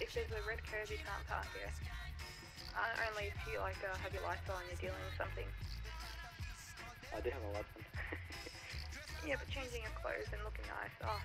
if there's a red curve, you can't park here. Uh, only if you like uh, have your lights on and you're dealing with something. I do have a on. Yeah, but changing your clothes and looking nice. Oh,